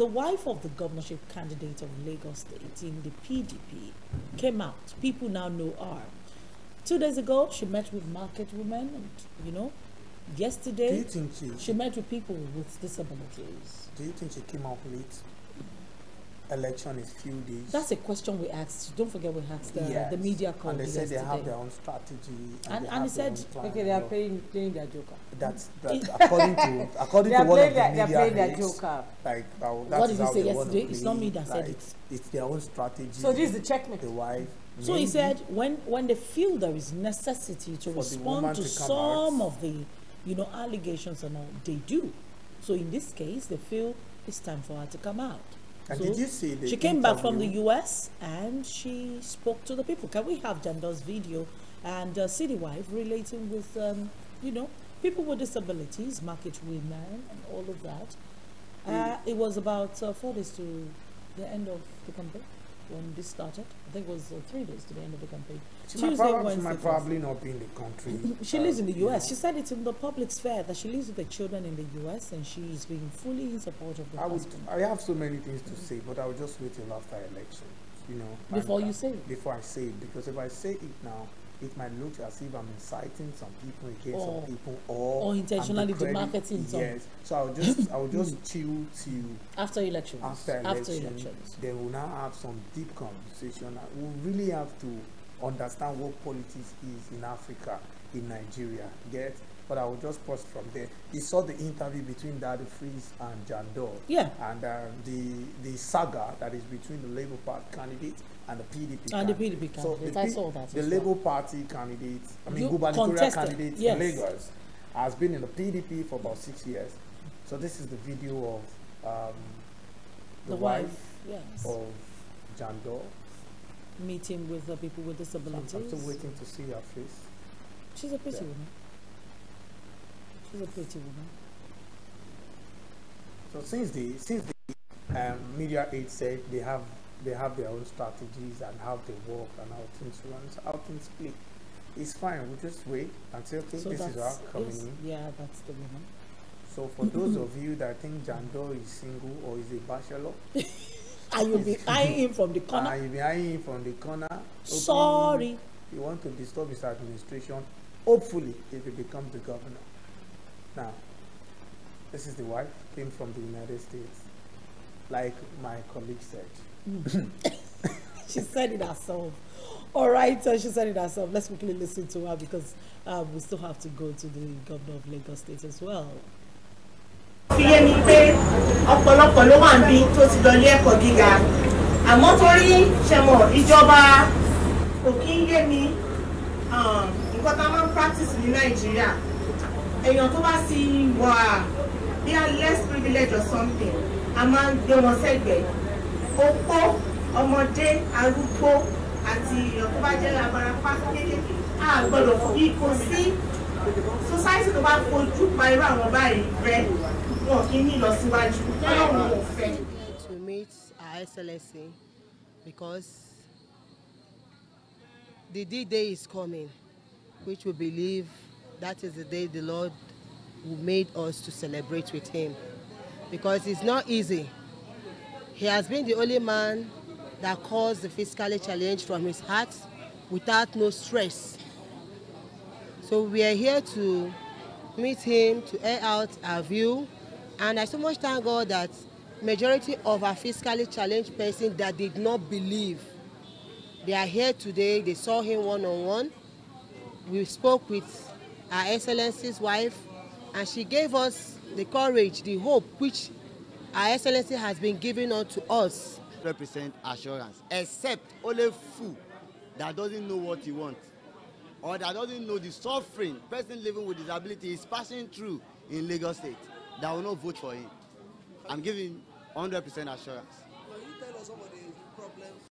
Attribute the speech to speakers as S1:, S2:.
S1: the wife of the governorship candidate of Lagos State in the PDP came out. People now know her. Two days ago, she met with market women, and you know, yesterday
S2: she,
S1: she met with people with disabilities.
S2: do you think she came out late? Election is few days.
S1: That's a question we asked. Don't forget we asked the,
S2: Yes.
S1: the media called
S2: And they said they
S1: yesterday.
S2: have their own strategy. And,
S1: And- and he said-.
S3: Okay, they are playing, playing their joker.
S2: That's that, according to according to
S3: are
S2: one
S3: playing
S2: of the
S3: their, they are playing their joker.
S2: like uh,
S1: What did he say yesterday? It's not me that said it.
S2: It's their own strategy.
S3: So this is the checkmate.
S2: the wife.
S1: So he said when when they feel there is necessity to
S2: the
S1: respond to
S2: to
S1: some
S2: out.
S1: of the you know allegations and all, they do. So in this case, they feel it's time for her to come out.
S2: And
S1: So
S2: did you see the
S1: she came back from the? U.S. and she spoke to the people. Can we have Jandor's video and uh, City Wife relating with um, you know people with disabilities, market women, and all of that? Uh, it was about uh, four days to the end of the campaign when this started. I think it was uh, three days to the end of the campaign.
S2: She might,
S1: Tuesday,
S2: probably, she
S1: Wednesday,
S2: might probably not be in the country.
S1: She
S2: uh,
S1: lives in the U.S.
S2: know.
S1: She said it in the public sphere that she lives with the children in the U.S. and she is being fully in support of the
S2: I would. I have so many things to say, but I will just wait till after election. You know.
S1: Before
S2: and,
S1: you
S2: uh,
S1: say it.
S2: Before I say it, because if I say it now, it might look as if I'm inciting some people against
S1: Or-
S2: some people, or
S1: or intentionally
S2: decrediting-
S1: demarketing some.
S2: Yes. So I'll just. I'll just chill till
S1: After elections.
S2: after
S1: After
S2: election,
S1: elections.
S2: then we'll now have some deep conversation. We really have to understand what politics is in Africa, in Nigeria. Get? But I will just pause from there. You saw the interview between Daddy Freeze and Jandor.
S1: Yeah.
S2: And uh, the the saga that is between the Labour Party candidate and the PDP
S1: And the
S2: candidate.
S1: PDP
S2: So
S1: candidate.
S2: the
S1: I
S2: P-
S1: saw that
S2: The
S1: as
S2: Labour
S1: well.
S2: Party candidate, I mean,
S1: You
S2: gubernatorial
S1: contested,
S2: candidate
S1: yes.
S2: in Lagos, has been in the PDP for about six years. So this is the video of um, the,
S1: The
S2: wife,
S1: wife, yes.
S2: of John Doe.
S1: Meeting with the people with
S2: I'm,
S1: disabilities.
S2: I'm still waiting to see her face.
S1: She's a pretty
S2: Yeah.
S1: woman.
S2: So since the since the um, media aid said they have they have their own strategies and how they work and how things run, how things play, it's fine. We'll just wait and say, okay,
S1: So
S2: this is her coming
S1: yes,
S2: in.
S1: yeah, that's the woman.
S2: So for those of you that think Jandor is single or is a bachelor,
S1: And you'll be eyeing him from the
S2: and
S1: corner.
S2: you be eyeing him from the corner,
S1: Sorry.
S2: you want to disturb his administration. Hopefully, if he becomes the governor. Now, this is the wife, came from the United States. Like my colleague said.
S1: she said it herself. All right, uh, she said it herself. Let's quickly listen to her because um, we still have to go to the governor of Lagos State as well.
S4: fi yé mi pé ọ̀pọ̀lọpọ̀ ló wà níbí tó ti lọ ilé ẹ̀kọ́ gíga àmọ́ torí ṣẹmọ̀ ìjọba kò kí ń yé mi um, nǹkan tá a máa ń practice ní nàìjíríà èèyàn tó bá sì wà bí a less privilege or something a máa ń gbé wọn sẹ́gbẹ̀ẹ́. Opó ọmọdé arúgbó àti èèyàn tó bá jẹ́ abarapá kéékèèké a gbọ́dọ̀ fi kò sí. Society tó bá fojú pa irú àwọn báyìí rẹ wọn kì í ní ìlọsíwájú. Ọlọ́run ò
S3: to meet Her Excellency because the D-Day is coming, which we believe that is the day the Lord made us to celebrate with Him. Because it's not easy. He has been the only man that caused the fiscally challenge from his heart without no stress. So we are here to meet him, to air out our view. And I so much thank God that majority of our fiscally challenged persons that did not believe, they are here today. They saw him one-on-one. We spoke with our Excellency's wife, and she gave us the courage, the hope, which our Excellency has been giving unto us.
S5: represent assurance except only fool that doesn't know what he want or that doesn't know the suffering person living with disability is passing through in lagos state that will not vote for him i'm giving hundred percent assurance.
S6: Can you tell us some of the